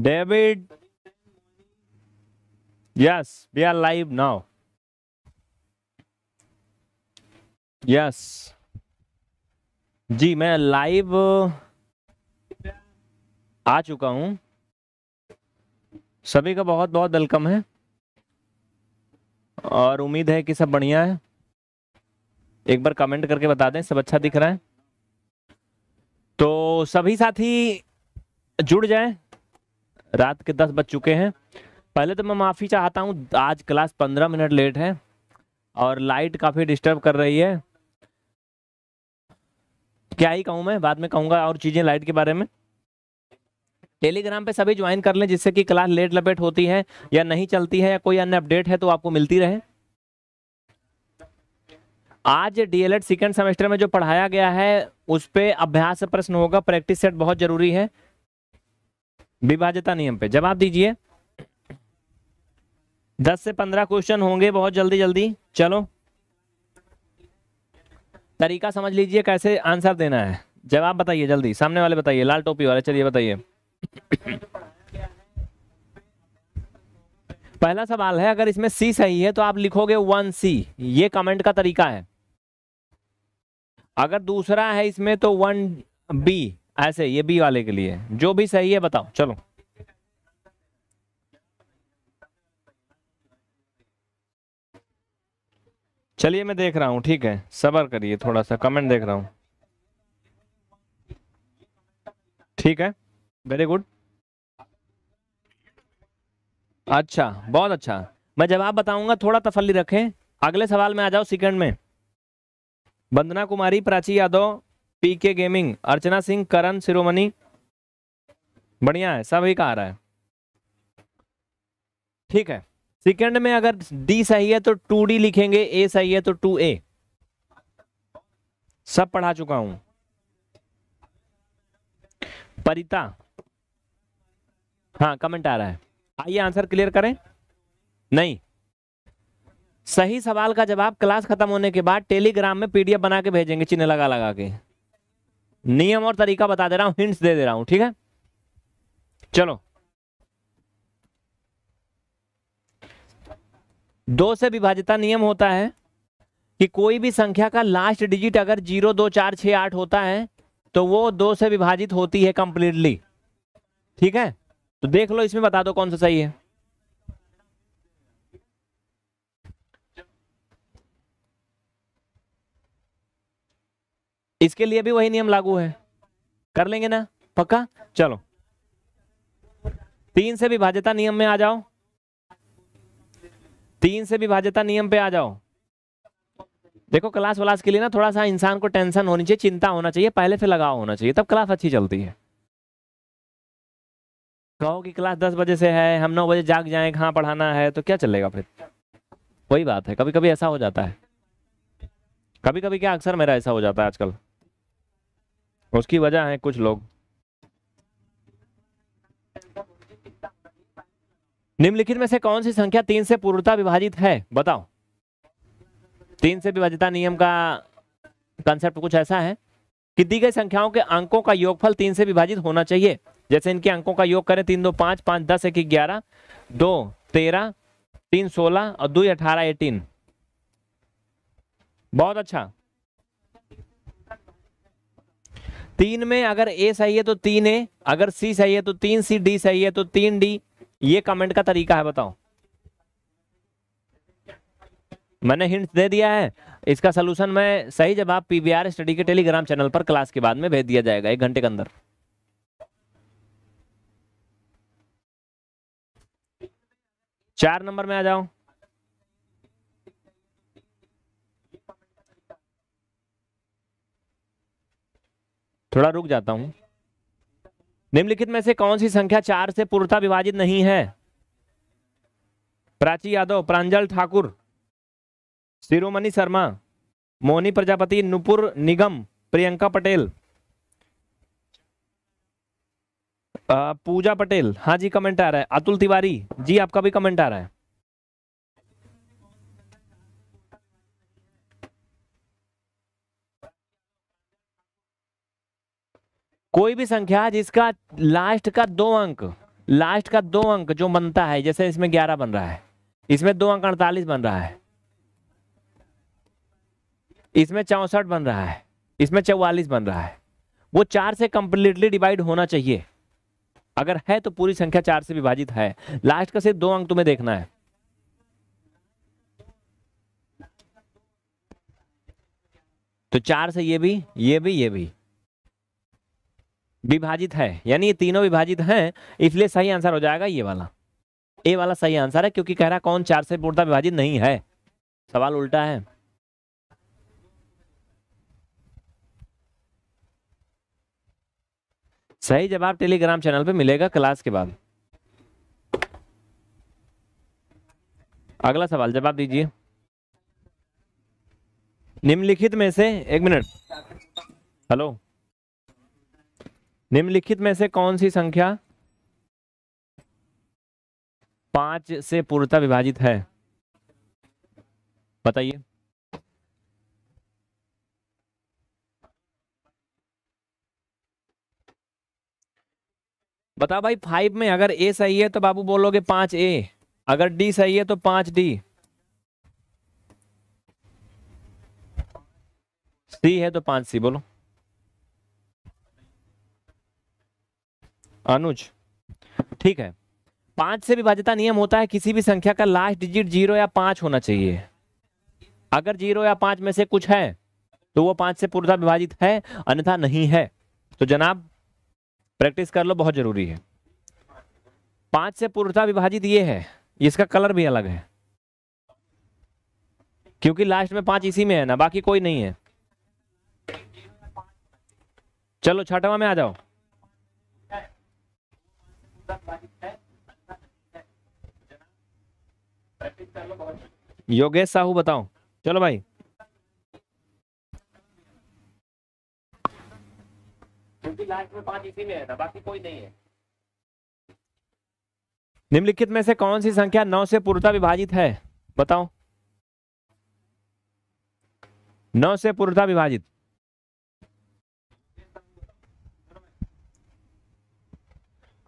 David yes we are live now yes ji, मैं live आ चुका हूँ। सभी का बहुत बहुत वेलकम है। और उम्मीद है कि सब बढ़िया है। एक बार कमेंट करके बता दें, सब अच्छा दिख रहा है। तो सभी साथी जुड़ जाएँ। रात के दस बज चुके हैं। पहले तो मैं माफ़ी चाहता हूँ, आज क्लास पंद्रह मिनट लेट है और लाइट काफ़ी डिस्टर्ब कर रही है। क्या ही कहूँ मैं, बाद में कहूँगा और चीज़ें लाइट के बारे में। टेलीग्राम पे सभी ज्वाइन कर लें, जिससे कि क्लास लेट लपेट होती है या नहीं चलती है या कोई अन्य अपडेट है तो आपको मिलती रहे। आज डीएलएड सेकेंड सेमेस्टर में जो पढ़ाया गया है, उस पर अभ्यास प्रश्न होगा प्रैक्टिस सेट बहुत ज़रूरी है। विभाजता नियम पे। जवाब दीजिए। दस से पंद्रह क्वेश्चन होंगे बहुत जल्दी जल्दी। चलो। तरीका समझ लीजिए कैसे आंसर देना है। जवाब बताइए जल्दी। सामने वाले बताइए, लाल टोपी वाले। चलिए बताइए। पहला सवाल है, अगर इसमें सी सही है तो आप लिखोगे वन सी ये कमेंट का तरीका है। अगर दूसरा है इसमें तो वन बी ऐसे, ये बी वाले के लिए। जो भी सही है, बताओ। चलो। चलिए, मैं देख रहा हूँ, ठीक है? सबर करिए थोड़ा सा कमेंट देख रहा हूँ। ठीक है? वेरी गुड अच्छा बहुत अच्छा। मैं जवाब बताऊँगा, थोड़ा तसल्ली रखें। अगले सवाल में आ जाओ सेकंड में। Vandana Kumari, Prachi Yadav P K gaming, Archana Singh, Karan Shiromani. बढ़िया है सभी का आ रहा है। ठीक है सेकंड में अगर डी सही है तो टू डी लिखेंगे ए सही है तो टू ए सब पढ़ा चुका हूँ। परिता। हाँ कमेंट आ रहा है। आइए आंसर क्लियर करें। नहीं। सही सवाल का जवाब क्लास खत्म होने के बाद टेलीग्राम में पीडीएफ बना के भेजेंगे, चिन्ह लगा लगा के। नियम और तरीका बता दे रहा हूँ हिंट्स दे दे रहा हूँ, ठीक है? चलो। दो से विभाजिता नियम होता है कि कोई भी संख्या का लास्ट डिजिट अगर ज़ीरो, दो, चार छ आठ होता है तो वो दो से विभाजित होती है कंप्लीटली ठीक है? तो देख लो, इसमें बता दो कौन सा सही है। इसके लिए भी वही नियम लागू है। कर लेंगे ना? पक्का? चलो। तीन से विभाजता नियम में आ जाओ। तीन से विभाजता नियम पे आ जाओ। देखो क्लास वलास के लिए ना थोड़ा सा इंसान को टेंशन होनी चाहिए, चिंता होना चाहिए, पहले से लगाव होना चाहिए, तब क्लास अच्छी चलती है। कहो कि क्लास दस बजे से है, हम नौ बजे जाग जाए, कहाँ पढ़ाना है तो क्या चलेगा फिर? वही बात है कभी कभी ऐसा हो जाता है। कभी कभी क्या अक्सर मेरा ऐसा हो जाता है आजकल। उसकी वजह है कुछ लोग। निम्नलिखित में से कौन सी संख्या तीन से पूर्णता विभाजित है? बताओ। तीन से विभाजिता नियम का कंसेप्ट कुछ ऐसा है कि दी गई संख्याओं के अंकों का योगफल तीन से विभाजित होना चाहिए। जैसे इनके अंकों का योग करें, तीन दो पाँच पाँच दस, एक ग्यारह, दो, तेरह, तीन, सोलह और दो, अठारह एटीन बहुत अच्छा। तीन में अगर ए सही है तो तीन ए अगर सी सही है तो तीन सी डी सही है तो तीन डी ये कमेंट का तरीका है, बताओ। मैंने हिंट दे दिया है। इसका सोल्यूशन मैं सही जवाब पीवीआर स्टडी के टेलीग्राम चैनल पर क्लास के बाद में भेज दिया जाएगा, एक घंटे के अंदर। चार नंबर में आ जाओ। थोड़ा रुक जाता हूँ। निम्नलिखित में से कौन सी संख्या चार से पूर्णता विभाजित नहीं है? प्राची यादव, प्रांजल ठाकुर, शिरोमणि शर्मा मोनी प्रजापति, नुपुर निगम, प्रियंका पटेल। पूजा पटेल। हाँ जी कमेंट आ रहा है। अतुल तिवारी, जी, आपका भी कमेंट आ रहा है। कोई भी संख्या जिसका लास्ट का दो अंक लास्ट का दो अंक जो बनता है, जैसे इसमें ग्यारह बन रहा है, इसमें दो अंक अड़तालीस बन रहा है, इसमें चौसठ बन रहा है, इसमें चौवालीस बन रहा है, वो चार से कंप्लीटली डिवाइड होना चाहिए। अगर है तो पूरी संख्या चार से विभाजित है। लास्ट का सिर्फ़ दो अंक तुम्हें देखना है। तो चार से ये भी ये भी ये भी। विभाजित है। यानी ये तीनों विभाजित हैं, इसलिए सही आंसर हो जाएगा ये वाला। ए वाला सही आंसर है, क्योंकि कह रहा कौन चार से पूर्णता विभाजित नहीं है। सवाल उल्टा है। सही जवाब टेलीग्राम चैनल पे मिलेगा क्लास के बाद। अगला सवाल, जवाब दीजिए। निम्नलिखित में से, एक मिनट। हेलो। निम्नलिखित में से कौन सी संख्या पाँच से पूर्णता विभाजित है? बताइए। बता भाई फाइव में अगर ए सही है तो बाबू बोलोगे पाँच ए अगर डी सही है तो पाँच डी सी है तो पाँच सी बोलो। अनुज, ठीक है। पाँच से विभाजिता नियम होता है, किसी भी संख्या का लास्ट डिजिट ज़ीरो या पाँच होना चाहिए। अगर ज़ीरो या पाँच में से कुछ है तो वो पाँच से पूर्णता विभाजित है, अन्यथा नहीं है। तो जनाब प्रैक्टिस कर लो, बहुत ज़रूरी है। पाँच से पूर्णता विभाजित ये है, इसका कलर भी अलग है। क्योंकि लास्ट में पाँच इसी में है ना, बाकी कोई नहीं है। चलो, छठवा में आ जाओ। योगेश साहू बताओ। चलो भाई। क्योंकि लास्ट में पाँच इसी में है ना बाकी कोई नहीं है। निम्नलिखित में से कौन सी संख्या नौ से पूर्णता विभाजित है? बताओ। नौ से पूर्णता विभाजित।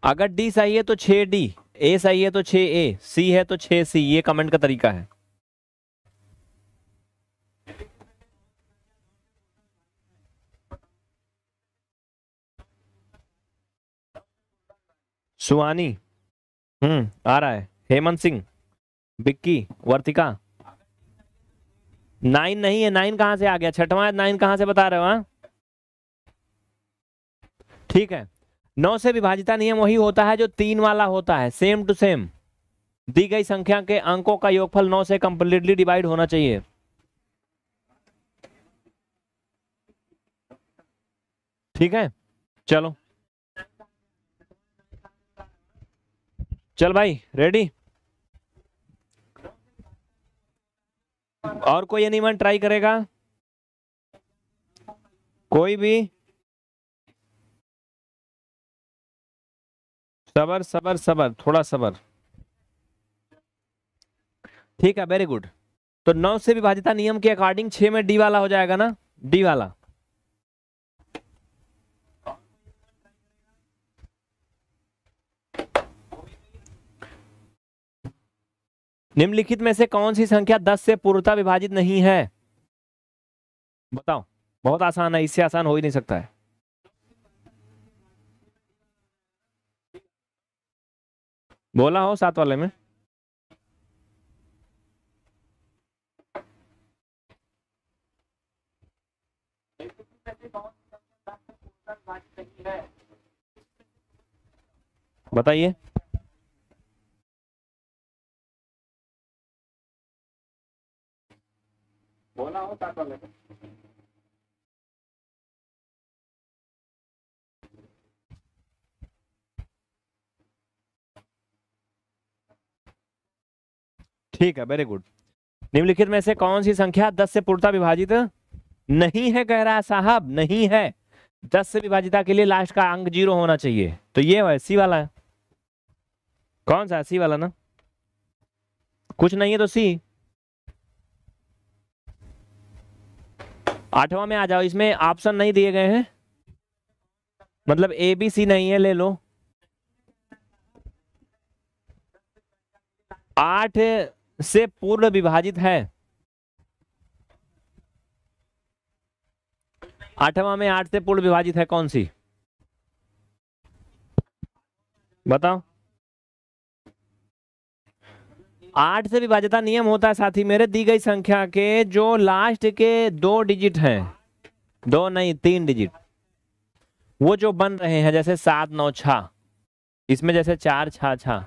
अगर डी सही है तो छह डी ए सही है तो छह ए सी है तो छह सी ये कमेंट का तरीका है। सुहानी हम्म आ रहा है। हेमंत सिंह बिक्की वर्तिका। नाइन नहीं है नाइन कहाँ से आ गया? छठवा नाइन कहाँ से बता रहे हो हाँ? ठीक है। नौ से विभाजिता नियम वही होता है जो तीन वाला होता है सेम टू सेम दी गई संख्या के अंकों का योगफल नौ से कंप्लीटली डिवाइड होना चाहिए। ठीक है? चलो। चल भाई रेडी और कोई एनिमल ट्राई करेगा? कोई भी? सबर सबर सबर, थोड़ा सबर। ठीक है वेरी गुड तो नौ से विभाजिता नियम के अकॉर्डिंग छह में डी वाला हो जाएगा ना? डी वाला। निम्नलिखित में से कौन सी संख्या 10 से पूर्णता विभाजित नहीं है? बताओ। बहुत आसान है, इससे आसान हो ही नहीं सकता है। बोला हो सात वाले में। बताइए। बोला हो सात वाले में। ठीक है वेरी गुड निम्नलिखित में से कौन सी संख्या दस से पूर्णता विभाजित नहीं है, कह रहा है साहब, नहीं है। दस से विभाजिता के लिए लास्ट का अंक ज़ीरो होना चाहिए। तो ये है सी वाला है। कौन सा सी वाला ना? कुछ नहीं है तो सी। आठवां में आ जाओ, इसमें ऑप्शन नहीं दिए गए हैं। मतलब ए बी सी नहीं है, ले लो। आठ से पूर्ण विभाजित है। आठवां में आठ से पूर्ण विभाजित है कौन सी? बताओ। आठ से विभाजता नियम होता है साथी मेरे, दी गई संख्या के जो लास्ट के दो डिजिट हैं। दो नहीं, तीन डिजिट वो जो बन रहे हैं, जैसे सात, नौ छ इसमें जैसे चार छ छ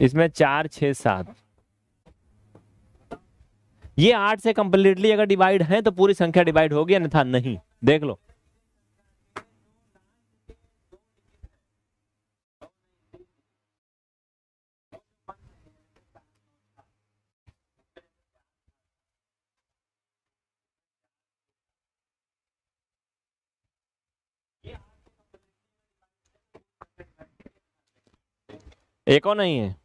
इसमें चार छ सात। ये आठ से कंप्लीटली अगर डिवाइड है तो पूरी संख्या डिवाइड होगी, अन्यथा नहीं। देख लो। एक और नहीं है।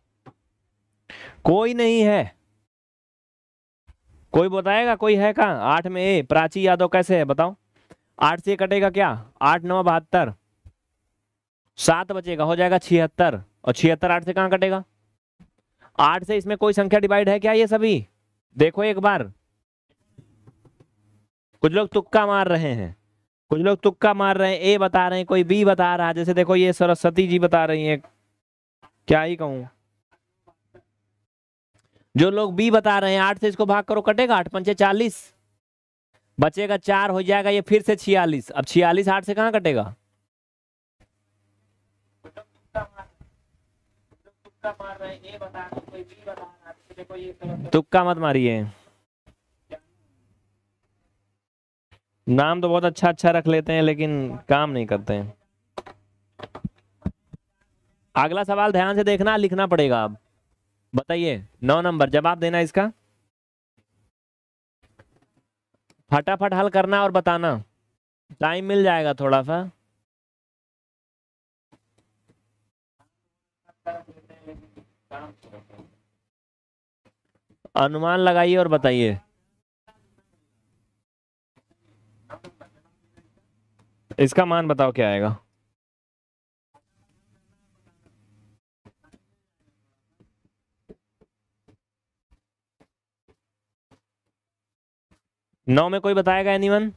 कोई नहीं है। कोई बताएगा कोई है कहा? आठ में ए, प्राची यादव कैसे है, बताओ। आठ से कटेगा क्या? आठ, नौ, बहत्तर। सात बचेगा, हो जाएगा छिहत्तर। और छिहत्तर आठ से कहाँ कटेगा? आठ से इसमें कोई संख्या डिवाइड है क्या ये सभी? देखो एक बार। कुछ लोग तुक्का मार रहे हैं। कुछ लोग तुक्का मार रहे हैं, ए बता रहे हैं, कोई बी बता रहा है। जैसे देखो ये सरस्वती जी बता रही है। क्या ही कहूँ। जो लोग बी बता रहे हैं, आठ से इसको भाग करो, कटेगा आठ, पंचे चालीस। बचेगा चार, हो जाएगा ये फिर से छियालीस। अब छियालीस आठ से कहाँ कटेगा? तुक्का मत मारिए। नाम तो बहुत अच्छा अच्छा रख लेते हैं, लेकिन काम नहीं करते हैं। अगला सवाल ध्यान से देखना, लिखना पड़ेगा अब। बताइए, नौ नंबर, जवाब देना इसका। फटाफट हल करना और बताना। टाइम मिल जाएगा थोड़ा सा। अनुमान लगाइए और बताइए। इसका मान बताओ क्या आएगा। नौ में कोई बताएगा एनीवन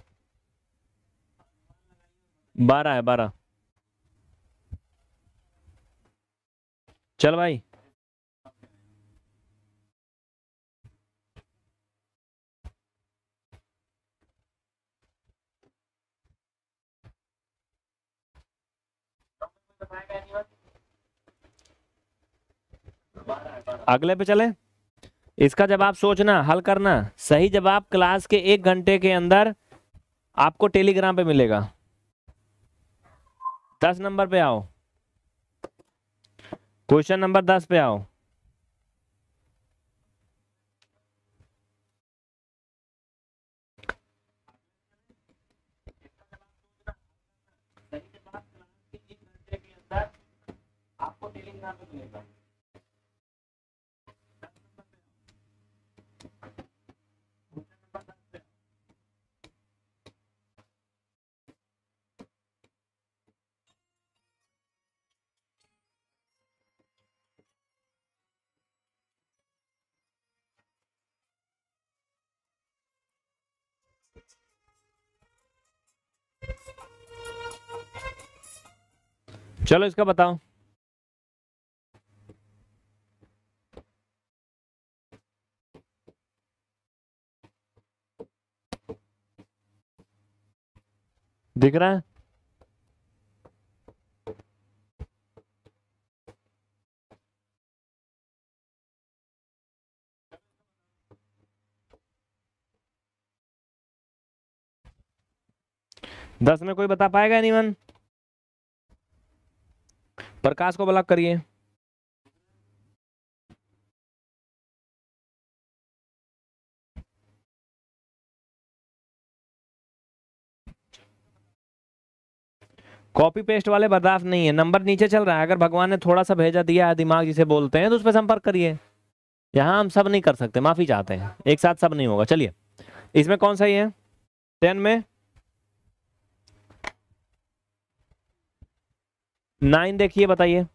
बारह है बारह। चल भाई। अगले पे चले। इसका जवाब सोचना, हल करना। सही जवाब क्लास के एक घंटे के अंदर आपको टेलीग्राम पे मिलेगा। दस नंबर पे आओ। क्वेश्चन नंबर दस पे आओ। चलो इसका बताओ। दिख रहा है? दस में कोई बता पाएगा नीमन प्रकाश को ब्लॉक करिए। कॉपी पेस्ट वाले बर्दाश्त नहीं है। नंबर नीचे चल रहा है। अगर भगवान ने थोड़ा सा भेजा दिया है, दिमाग जिसे बोलते हैं तो उस पर संपर्क करिए। यहाँ हम सब नहीं कर सकते, माफ़ी चाहते हैं। एक साथ सब नहीं होगा। चलिए। इसमें कौन सा ही? है टेन में? नाइन देखिए, बताइए।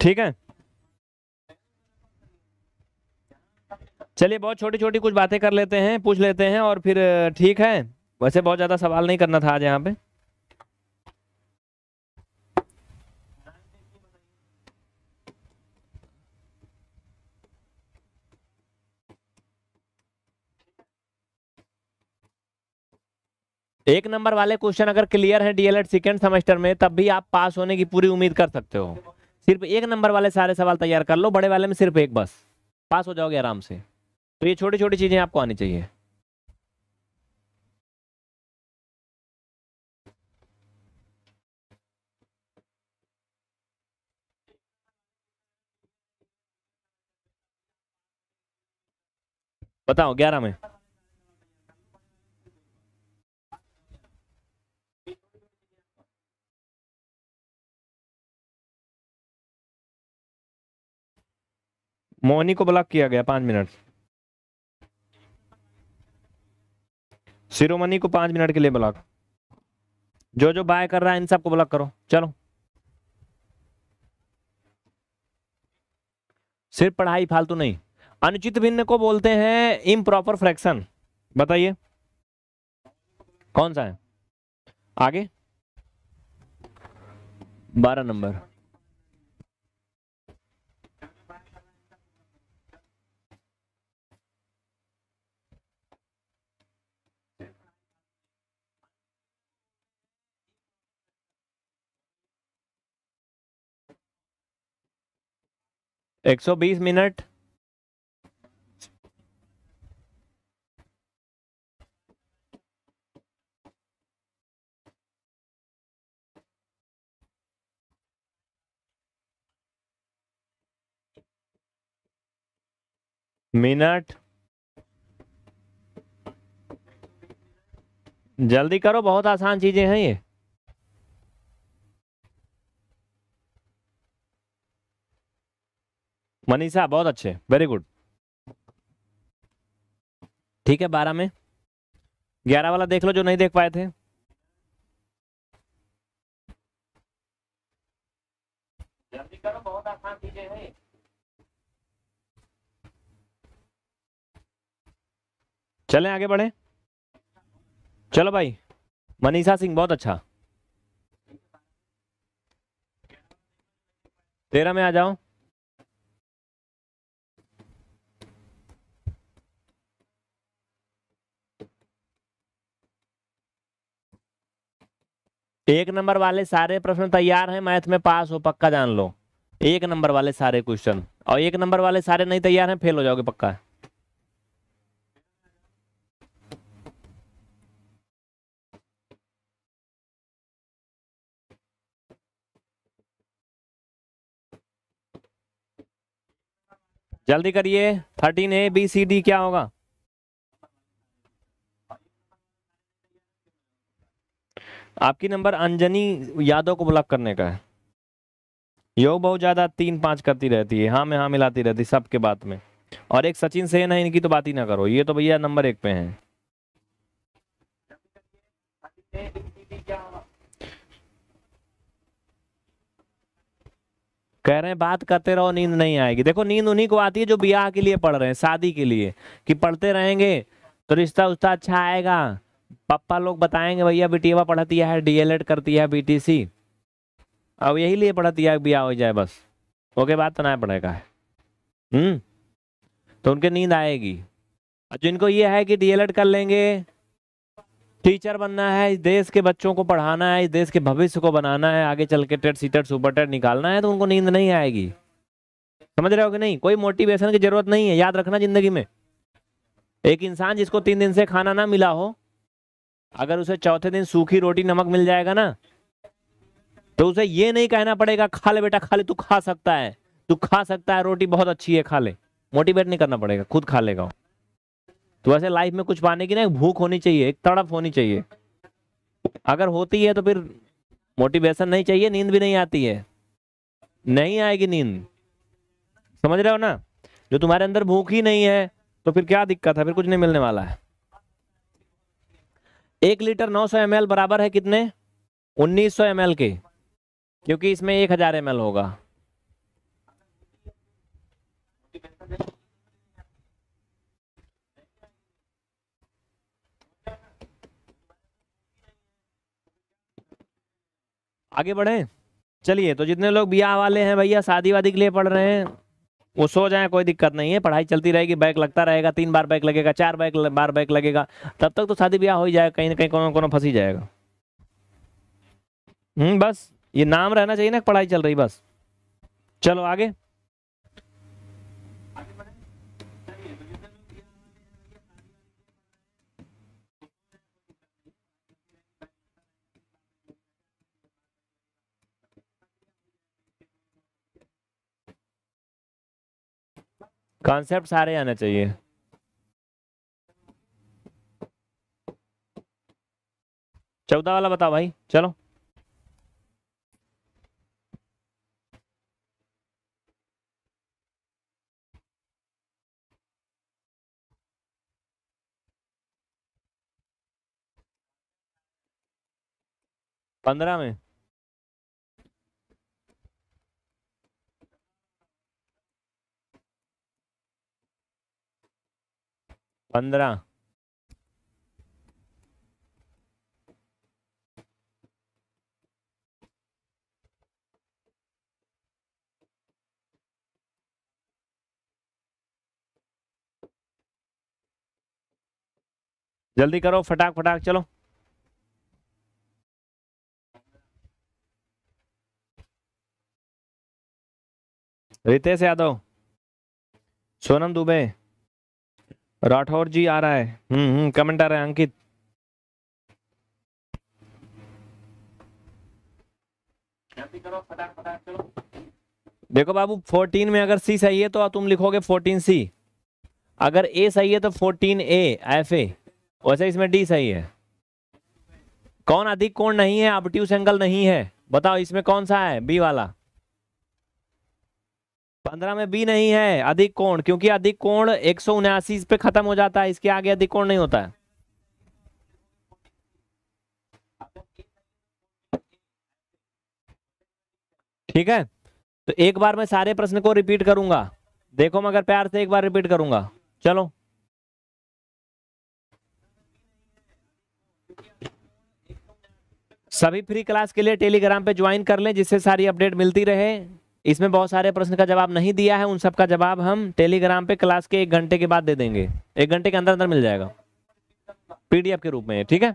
ठीक है? चलिए, बहुत छोटी छोटी कुछ बातें कर लेते हैं, पूछ लेते हैं और फिर, ठीक है? वैसे बहुत ज़्यादा सवाल नहीं करना था आज यहाँ पे। एक नंबर वाले क्वेश्चन अगर क्लियर है डीएलएड सेकेंड सेमेस्टर में, तब भी आप पास होने की पूरी उम्मीद कर सकते हो। सिर्फ़ एक नंबर वाले सारे सवाल तैयार कर लो, बड़े वाले में सिर्फ़ एक बस। पास हो जाओगे आराम से। तो ये छोटी छोटी चीज़ें आपको आनी चाहिए। बताओ, ग्यारह में। मोहनी को ब्लॉक किया गया पाँच मिनट शिरोमणि को पाँच मिनट के लिए ब्लॉक जो जो बाय कर रहा है इन सबको ब्लॉक करो। चलो। सिर्फ़ पढ़ाई फालतू नहीं। अनुचित भिन्न को बोलते हैं इम्प्रॉपर फ्रैक्शन बताइए। कौन सा है? आगे। बारह नंबर। एक सौ बीस मिनट। मिनट। जल्दी करो बहुत आसान चीज़ें हैं ये। मनीषा बहुत अच्छे। वेरी गुड ठीक है बारह में। ग्यारह वाला देख लो जो नहीं देख पाए थे। जल्दी करो बहुत आसान चीज़ें हैं। चलें आगे बढ़े। चलो भाई मनीषा सिंह बहुत अच्छा। तेरह में आ जाओ। एक नंबर वाले सारे प्रश्न तैयार हैं, मैथ में पास हो, पक्का जान लो। एक नंबर वाले सारे क्वेश्चन। और एक नंबर वाले सारे नहीं तैयार हैं, फेल हो जाओगे पक्का। जल्दी करिए। Thirteen A B C D क्या होगा? आपकी नंबर अंजनी यादव को ब्लॉक करने का है। योग बहुत ज़्यादा तीन पाँच करती रहती है हाँ में हाँ मिलाती रहती, सबके बात में। और एक सचिन सेन है इनकी तो बात ही ना करो, ये तो भैया नंबर एक पे हैं। कह रहे हैं, बात करते रहो, नींद नहीं आएगी। देखो, नींद उन्हीं को आती है जो ब्याह के लिए पढ़ रहे हैं, शादी के लिए, कि पढ़ते रहेंगे तो रिश्ता उस्ता अच्छा आएगा। पापा लोग बताएँगे, भैया बिटिया पढ़ती है, डीएलएड करती है, बीटीसी। अब यही लिए पढ़ती है ब्याह हो जाए बस। ओके, बात तो ना पड़ेगा हम्म तो उनके नींद आएगी। जिनको ये है कि डीएलएड कर लेंगे, टीचर बनना है, इस देश के बच्चों को पढ़ाना है, इस देश के भविष्य को बनाना है, आगे चल के टेट, सीटेट सुपर टेट निकालना है तो उनको नींद नहीं आएगी। समझ रहे हो कि नहीं? कोई मोटिवेशन की ज़रूरत नहीं है, याद रखना ज़िंदगी में। एक इंसान जिसको तीन दिन से खाना ना मिला हो अगर उसे चौथे दिन सूखी रोटी नमक मिल जाएगा ना तो उसे ये नहीं कहना पड़ेगा, खा ले बेटा, खा ले, तू खा सकता है, तू खा सकता है, रोटी बहुत अच्छी है, खा ले। मोटिवेट नहीं करना पड़ेगा, खुद खा लेगा तो वैसे लाइफ में कुछ पाने की ना एक भूख होनी चाहिए, एक तड़प होनी चाहिए। अगर होती है तो फिर मोटिवेशन नहीं चाहिए, नींद भी नहीं आती है। नहीं आएगी नींद। समझ रहे हो ना? जो तुम्हारे अंदर भूख ही नहीं है तो फिर क्या दिक्कत है? फिर कुछ नहीं मिलने वाला है। एक लीटर 900 सौ बराबर है कितने? 1900 सौ के। क्योंकि इसमें एक हज़ार एम होगा। आगे बढ़े। चलिए तो जितने लोग ब्याह वाले हैं भैया, शादी वादी के लिए पढ़ रहे हैं। वो सो जाए, कोई दिक्कत नहीं है। पढ़ाई चलती रहेगी, बैक लगता रहेगा, तीन बार बैक लगेगा, चार बैक, बार बैक लगेगा, तब तक तो शादी ब्याह हो ही जाएगा, कहीं ना कहीं कोनो कोनो फंसी जाएगा। हम्म बस, ये नाम रहना चाहिए ना पढ़ाई चल रही, बस। चलो, आगे। कॉन्सेप्ट सारे आने चाहिए। चौदह वाला बताओ भाई चलो। पंद्रह में। पंद्रह। जल्दी करो फटाक फटाक चलो। रितेश यादव सोनम दुबे। राठौर जी आ रहा है। हम्म हम्म कमेंट आ रहा है, अंकित। देखो बाबू 14 में अगर सी सही है तो तुम लिखोगे 14 सी अगर ए सही है तो 14 ए एफ़ ए वैसे इसमें डी सही है। कौन अधिक कोण नहीं है अब ट्यूस एंगल नहीं है? बताओ, इसमें कौन सा है? बी वाला। पंद्रह में बी नहीं है, अधिक कोण, क्योंकि अधिक कोण एक सौ उन्यासी पे खत्म हो जाता है, इसके आगे अधिक कोण नहीं होता है। ठीक है? तो एक बार मैं सारे प्रश्न को रिपीट करूँगा। देखो मगर प्यार से एक बार रिपीट करूँगा। चलो। सभी फ्री क्लास के लिए टेलीग्राम पे ज्वाइन कर लें, जिससे सारी अपडेट मिलती रहे। इसमें बहुत सारे प्रश्न का जवाब नहीं दिया है, उन सब का जवाब हम टेलीग्राम पे क्लास के एक घंटे के बाद दे देंगे। एक घंटे के अंदर अंदर मिल जाएगा। पीडीएफ के रूप में, ठीक है?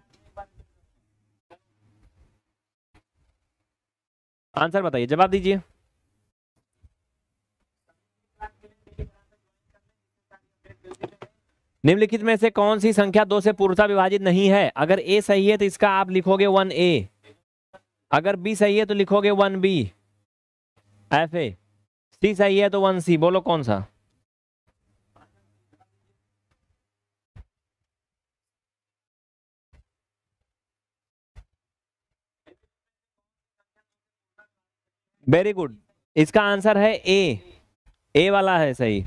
आंसर बताइए, जवाब दीजिए। निम्नलिखित में से कौन सी संख्या दो से पूर्णता विभाजित नहीं है? अगर ए सही है तो इसका आप लिखोगे वन ए अगर बी सही है तो लिखोगे one B F A C सही है तो वन सी बोलो कौन सा वेरी गुड इसका आंसर है ए ए वाला है सही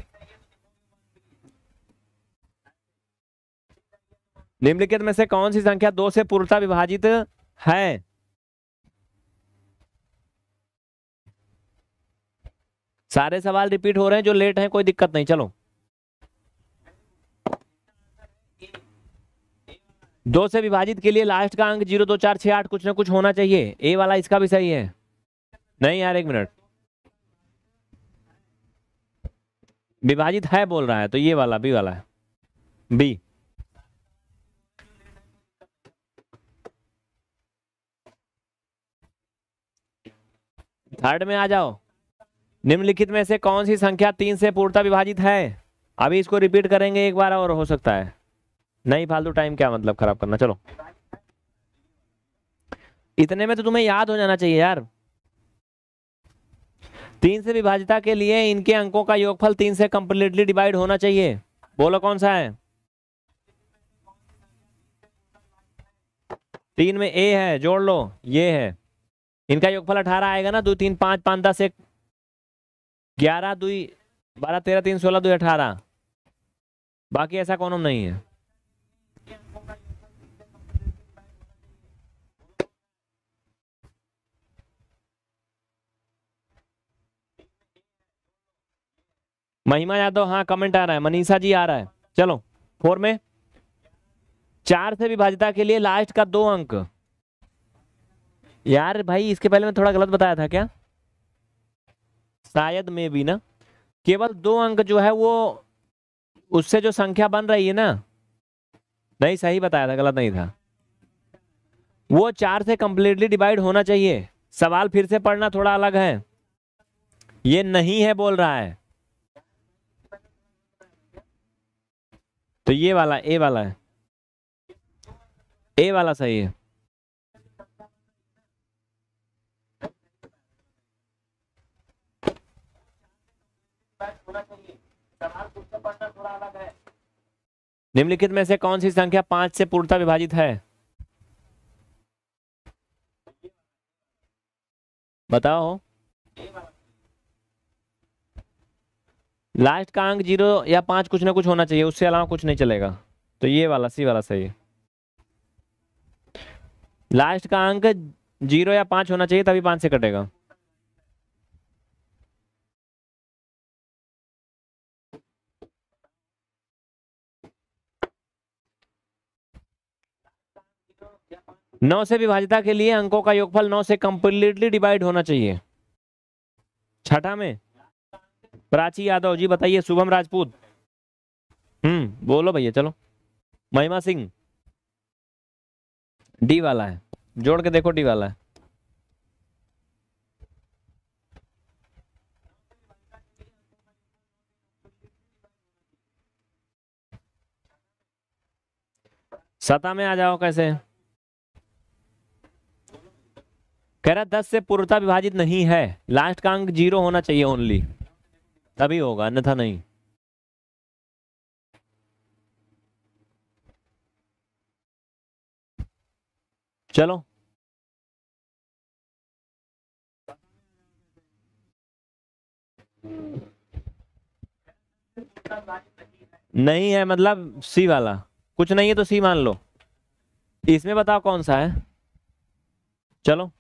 निम्नलिखित में से कौन सी संख्या दो से पूर्णता विभाजित है? सारे सवाल रिपीट हो रहे हैं, जो लेट हैं, कोई दिक्कत नहीं, चलो। दो से विभाजित के लिए लास्ट का अंक ज़ीरो, दो, चार, छह, आठ, कुछ ना कुछ होना चाहिए। ए वाला इसका भी सही है। नहीं यार, एक मिनट। विभाजित है बोल रहा है तो ये वाला, बी वाला है। बी। थर्ड में आ जाओ। निम्नलिखित में से कौन सी संख्या तीन से पूर्णता विभाजित है? अभी इसको रिपीट करेंगे एक बार और हो सकता है। नहीं, फालतू टाइम क्या मतलब खराब करना? चलो। इतने में तो तुम्हें याद हो जाना चाहिए यार। तीन से विभाजिता के लिए इनके अंकों का योगफल तीन से कंप्लीटली डिवाइड होना चाहिए। बोलो कौन सा है? तीन में ए है, जोड़ लो। ये है। इनका योगफल अठारह आएगा ना, दो, तीन, पाँच पाँच, दस, एक। ग्यारह दुई बारह, तेरह, तीन, सोलह दुई अठारह। बाकी ऐसा कौन नहीं है। महिमा यादव हाँ कमेंट आ रहा है। मनीषा जी आ रहा है। चलो फोर में। चार से विभाजिता के लिए लास्ट का दो अंक। यार भाई, इसके पहले मैं थोड़ा गलत बताया था क्या? शायद में भी ना। केवल दो अंक जो है वो उससे जो संख्या बन रही है ना, नहीं, सही बताया था, गलत नहीं था। वो चार से कंप्लीटली डिवाइड होना चाहिए। सवाल फिर से पढ़ना थोड़ा अलग है। ये नहीं है बोल रहा है। तो ये वाला, ए वाला है। ए वाला सही है। निम्नलिखित में से कौन सी संख्या पाँच से पूर्णता विभाजित है? बताओ। लास्ट का अंक ज़ीरो या पाँच कुछ ना कुछ होना चाहिए, उससे अलावा कुछ नहीं चलेगा। तो ये वाला, सी वाला सही लास्ट का अंक ज़ीरो या पाँच होना चाहिए, तभी पाँच से कटेगा। नौ से विभाजिता के लिए अंकों का योगफल नौ से कंप्लीटली डिवाइड होना चाहिए। छठा में, प्राची यादव, जी बताइए, शुभम राजपूत। हम्म बोलो भैया, चलो। महिमा सिंह, डी वाला है। जोड़ के देखो डी वाला है। सता में आ जाओ कैसे? कह रहा दस से पूर्णता विभाजित नहीं है। लास्ट का अंक ज़ीरो होना चाहिए ओनली तभी होगा, अन्यथा नहीं। चलो। नहीं है मतलब सी वाला। कुछ नहीं है तो सी मान लो। इसमें बताओ कौन सा है? चलो।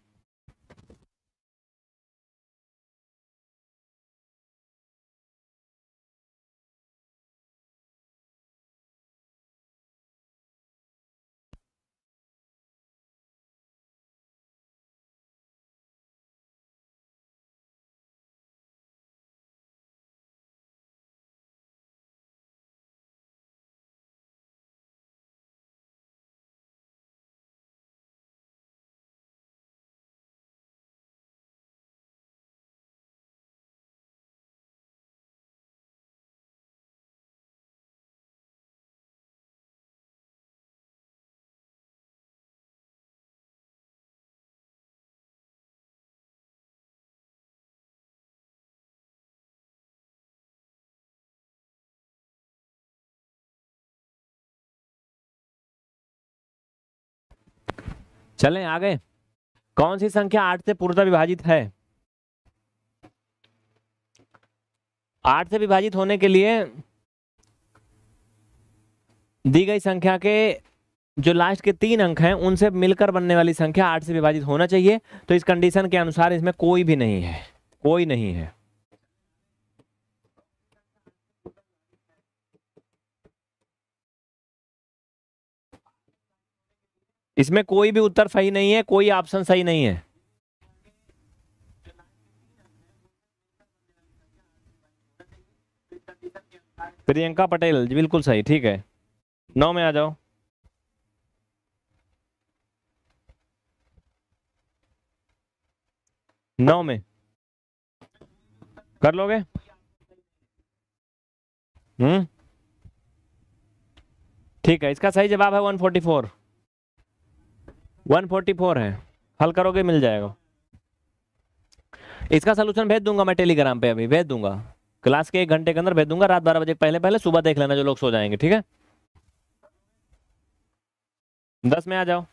चलें आगे। कौन सी संख्या आठ से पूर्णतः विभाजित है? आठ से विभाजित होने के लिए दी गई संख्या के जो लास्ट के तीन अंक हैं, उनसे मिलकर बनने वाली संख्या आठ से विभाजित होना चाहिए। तो इस कंडीशन के अनुसार इसमें कोई भी नहीं है। कोई नहीं है। इसमें कोई भी उत्तर सही नहीं है, कोई ऑप्शन सही नहीं है। प्रियंका पटेल जी बिल्कुल सही, ठीक है। नौ में आ जाओ। नौ में। कर लोगे? हम्म। ठीक है, इसका सही जवाब है one forty four one forty four है। हल करोगे, मिल जाएगा। इसका सोल्यूशन भेज दूँगा मैं टेलीग्राम पे अभी, भेज दूँगा। क्लास के एक घंटे के अंदर भेज दूँगा, रात बारह बजे पहले पहले, सुबह देख लेना जो लोग सो जाएँगे, ठीक है? दस में आ जाओ।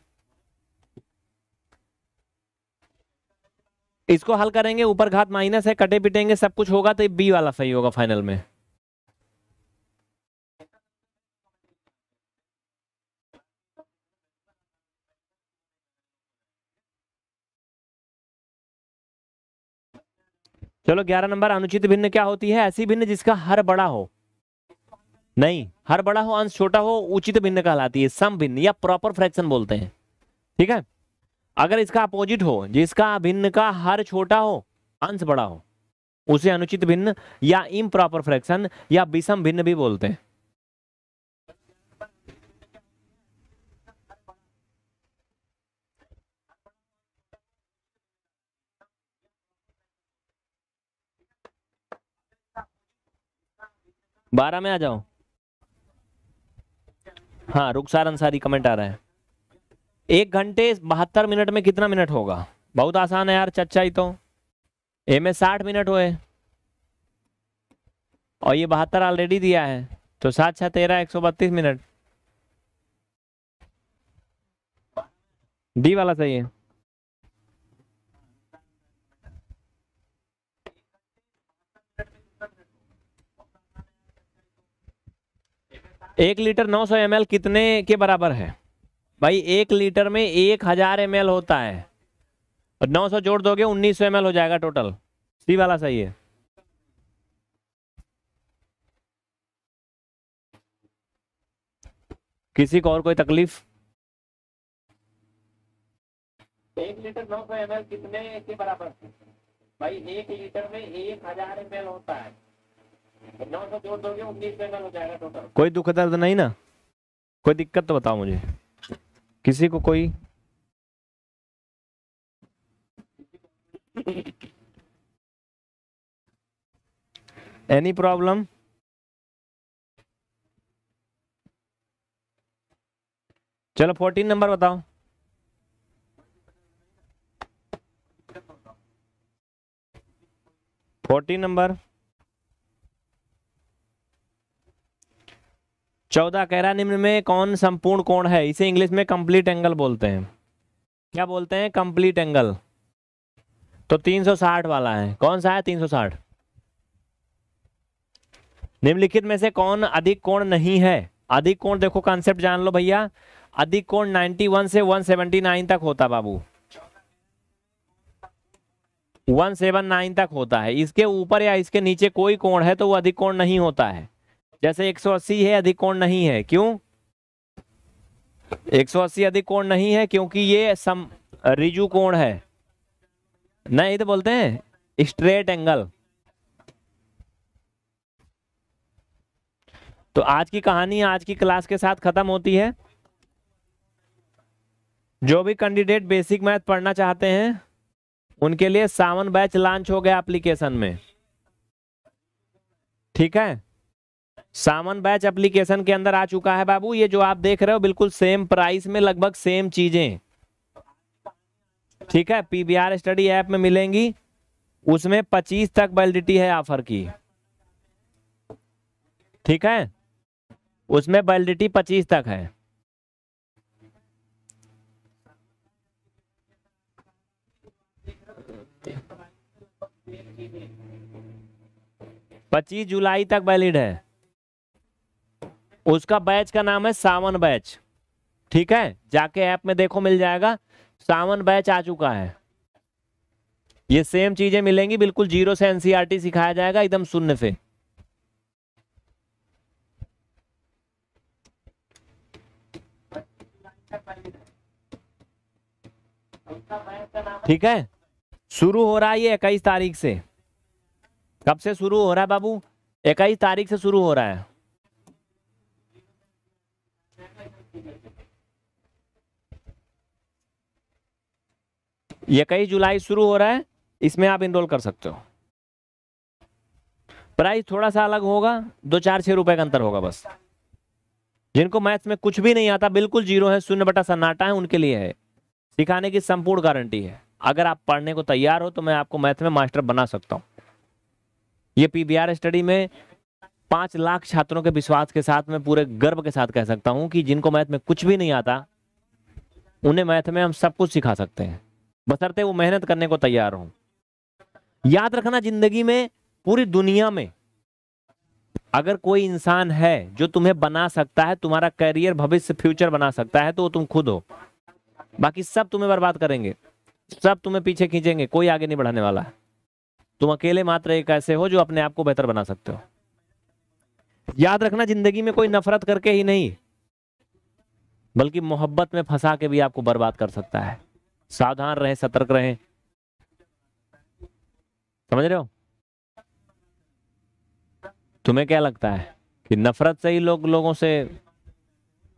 इसको हल करेंगे, ऊपर घात माइनस है, कटे पिटेंगे, सब कुछ होगा तो बी वाला सही होगा फाइनल में। चलो ग्यारह नंबर, अनुचित भिन्न क्या होती है? ऐसी भिन्न जिसका हर बड़ा हो। नहीं, हर बड़ा हो, अंश छोटा हो, उचित भिन्न कहलाती है सम भिन्न या प्रॉपर फ्रैक्शन बोलते हैं। ठीक है? अगर इसका अपोजिट हो, जिसका भिन्न का हर छोटा हो, अंश बड़ा हो, उसे अनुचित भिन्न या इम प्रॉपर फ्रैक्शन या विषम भिन्न भी बोलते हैं। बारह में आ जाओ। हाँ रुखसार अंसारी कमेंट आ रहा है। एक घंटे बहत्तर मिनट में कितना मिनट होगा? बहुत आसान है यार चच्चा ही तो। ए में साठ मिनट हुए। और ये बहत्तर ऑलरेडी दिया है। तो सात छः तेरह, एक सौ बत्तीस मिनट। डी वाला सही है। एक लीटर 900 सौ कितने के बराबर है? भाई, एक लीटर में एक हज़ार एम होता है। और 900 जोड़ दोगे 1900 एम हो जाएगा टोटल सी वाला सही है। किसी को और कोई तकलीफ़? एक लीटर 900 सौ कितने के बराबर भाई, एक लीटर में एक हज़ार एम होता है। कोई दुख दर्द नहीं ना? कोई दिक्कत तो बताओ मुझे। किसी को कोई? एनी प्रॉब्लम चलो फोर्टीन नंबर बताओ। फोर्टीन नंबर चौदह, कह रहा निम्न में कौन संपूर्ण कोण है? इसे इंग्लिश में कंप्लीट एंगल बोलते हैं। क्या बोलते हैं? कंप्लीट एंगल तो 360 वाला है। कौन सा है 360 निम्नलिखित में से कौन अधिक कोण नहीं है? अधिक कोण, देखो कॉन्सेप्ट जान लो भैया। अधिक कोण 91 से 179 तक होता बाबू। 179 तक होता है। इसके ऊपर या इसके नीचे कोई कोण है तो वो अधिक कोण नहीं होता है। जैसे 180 है, अधिक कोण नहीं है। क्यों? 180 अधिक कोण नहीं है, क्योंकि ये सम, रिजु कोण है। नहीं तो बोलते हैं, स्ट्रेट एंगल। तो आज की कहानी आज की क्लास के साथ खत्म होती है। जो भी कैंडिडेट बेसिक मैथ पढ़ना चाहते हैं, उनके लिए सावन बैच लॉन्च हो गया एप्लीकेशन में। ठीक है? सावन बैच एप्लीकेशन के अंदर आ चुका है बाबू। ये जो आप देख रहे हो, बिल्कुल सेम प्राइस में लगभग सेम चीज़ें। ठीक है पीबीआर स्टडी ऐप में मिलेंगी। उसमें 25 तक वैलिडिटी है ऑफ़र की। ठीक है? उसमें वैलिडिटी 25 तक है। पच्चीस जुलाई तक वैलिड है। उसका बैच का नाम है सावन बैच। ठीक है? जाके ऐप में देखो, मिल जाएगा। सावन बैच आ चुका है। ये सेम चीज़ें मिलेंगी, बिल्कुल ज़ीरो से एनसीआरटी सिखाया जाएगा, एकदम शून्य से। ठीक है? शुरू हो रहा है ये इक्कीस तारीख से। कब से शुरू हो रहा है बाबू? इक्कीस तारीख से शुरू हो रहा है। इक्कीस जुलाई शुरू हो रहा है, इसमें आप इनरोल कर सकते हो। प्राइस थोड़ा सा अलग होगा, दो चार छह रुपए का अंतर होगा बस। जिनको मैथ्स में कुछ भी नहीं आता, बिल्कुल ज़ीरो है, शून्य बटा सन्नाटा है, उनके लिए है। सिखाने की संपूर्ण गारंटी है। अगर आप पढ़ने को तैयार हो तो मैं आपको मैथ में मास्टर बना सकता हूँ। ये पीबीआर स्टडी में पाँच लाख छात्रों के विश्वास के साथ में पूरे गर्व के साथ कह सकता हूँ कि जिनको मैथ में कुछ भी नहीं आता, उन्हें मैथ में हम सब कुछ सिखा सकते हैं। बसरते वो मेहनत करने को तैयार हो। याद रखना ज़िंदगी में, पूरी दुनिया में अगर कोई इंसान है जो तुम्हें बना सकता है, तुम्हारा करियर भविष्य फ्यूचर बना सकता है तो वो तुम खुद हो। बाकी सब तुम्हें बर्बाद करेंगे। सब तुम्हें पीछे खींचेंगे। कोई आगे नहीं बढ़ाने वाला। है तुम अकेले मात्र एक ऐसे हो जो अपने आप को बेहतर बना सकते हो। याद रखना ज़िंदगी में कोई नफरत करके ही नहीं, बल्कि मोहब्बत में फंसा के भी आपको बर्बाद कर सकता है। सावधान रहें, सतर्क रहें। समझ रहे हो? तुम्हें क्या लगता है कि नफरत से ही लोग लोगों से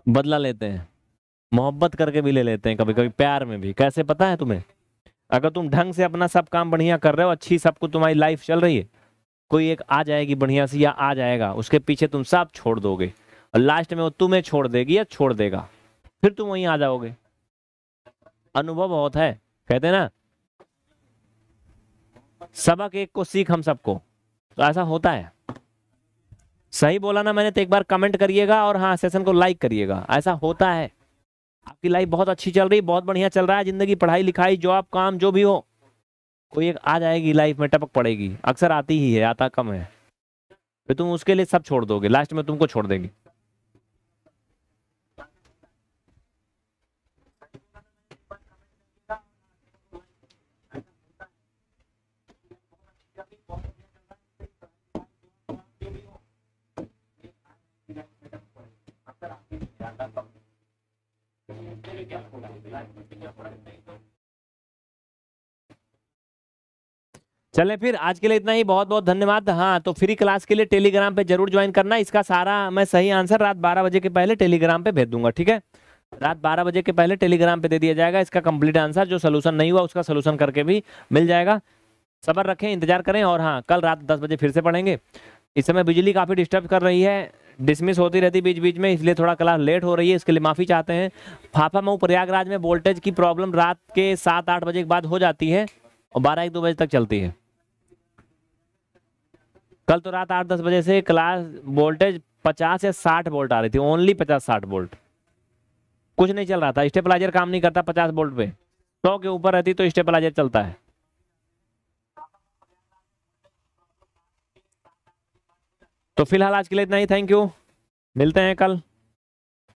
बदला लेते हैं? मोहब्बत करके भी ले लेते हैं कभी कभी प्यार में भी। कैसे पता है तुम्हें? अगर तुम ढंग से अपना सब काम बढ़िया कर रहे हो, अच्छी सबको तुम्हारी लाइफ चल रही है, कोई एक आ जाएगी बढ़िया सी या आ जाएगा, उसके पीछे तुम सब छोड़ दोगे। और लास्ट में वो तुम्हें छोड़ देगी या छोड़ देगा। फिर तुम वहीं आ जाओगे। अनुभव बहुत है, कहते ना? सबक एक को सीख हम सबको। तो ऐसा होता है। सही बोला ना मैंने तो एक बार कमेंट करिएगा और हाँ सेशन को लाइक करिएगा। ऐसा होता है। आपकी लाइफ बहुत अच्छी चल रही, बहुत बढ़िया चल रहा है, ज़िंदगी पढ़ाई लिखाई जॉब काम, जो भी हो। कोई एक आ जाएगी लाइफ में, टपक पड़ेगी। अक्सर आती ही है, आता कम है। फिर तुम उसके लिए सब छोड़ दोगे लास्ट में तुमको छोड़ देगी। चले फिर, आज के लिए इतना ही। बहुत बहुत धन्यवाद। हाँ तो फ्री क्लास के लिए टेलीग्राम पे ज़रूर ज्वाइन करना। इसका सारा मैं सही आंसर रात 12 बजे के पहले टेलीग्राम पे भेज दूँगा, ठीक है? रात 12 बजे के पहले टेलीग्राम पे दे दिया जाएगा। इसका कंप्लीट आंसर जो सोल्यूशन नहीं हुआ, उसका सोल्यूशन करके भी मिल जाएगा। सबर रखें, इंतज़ार करें और हाँ कल रात दस बजे फिर से पढ़ेंगे। इस समय बिजली काफ़ी डिस्टर्ब कर रही है। डिसमिस होती रहती बीच बीच में, इसलिए थोड़ा क्लास लेट हो रही है, इसके लिए माफ़ी चाहते हैं। फाफा मऊ प्रयागराज में वोल्टेज की प्रॉब्लम रात के सात आठ बजे के बाद हो जाती है और बारह एक दो बजे तक चलती है। कल तो रात आठ दस बजे से क्लास वोल्टेज पचास या साठ वोल्ट आ रही थी ओनली पचास साठ वोल्ट कुछ नहीं चल रहा था स्टेपलाइजर काम नहीं करता पचास वोल्ट पे। सौ के ऊपर रहती तो स्टेपलाइजर चलता है। तो फ़िलहाल आज के लिए इतना ही। थैंक यू मिलते हैं कल।